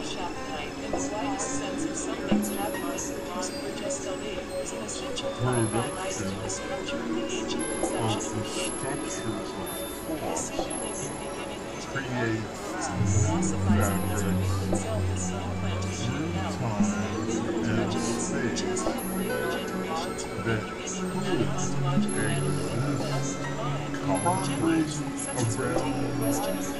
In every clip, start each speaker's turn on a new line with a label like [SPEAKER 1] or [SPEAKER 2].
[SPEAKER 1] flesh out night and slightest sense of something's happiness and loss or just a live was an essential part
[SPEAKER 2] of my life to the structure
[SPEAKER 1] of the ancient conception of
[SPEAKER 2] the
[SPEAKER 3] Decision philosophizing has revealed
[SPEAKER 2] itself as the implantation of balance and prejudice which has happened for
[SPEAKER 1] generations from the
[SPEAKER 3] beginning of that ontological animal of the
[SPEAKER 2] divine.
[SPEAKER 3] Generations such as routine questions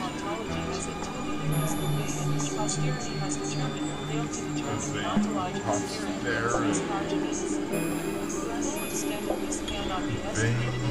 [SPEAKER 1] conspiracy has determined failed to
[SPEAKER 2] determine ontological spirit. Conspiracy.
[SPEAKER 1] This cannot
[SPEAKER 2] be
[SPEAKER 3] estimated.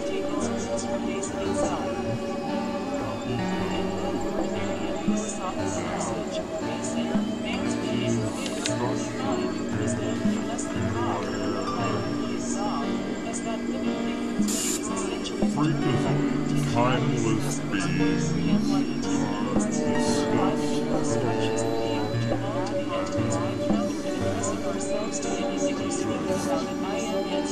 [SPEAKER 3] ourselves to
[SPEAKER 1] I am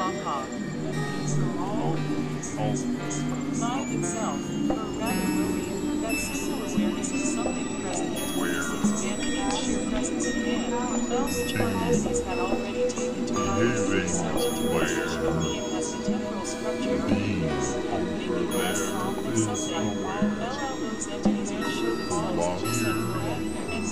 [SPEAKER 1] level
[SPEAKER 2] Lockhart.
[SPEAKER 3] Mind itself,
[SPEAKER 2] or
[SPEAKER 3] rather Rodian, that single awareness of
[SPEAKER 2] something
[SPEAKER 3] present that witnesses
[SPEAKER 1] abandoning sheer presence in hand, well which
[SPEAKER 2] Parmenides had already taken to Behaving such a where being has the temporal structure of
[SPEAKER 3] being, maybe less common something, allow those
[SPEAKER 1] entities to show themselves man, which to entities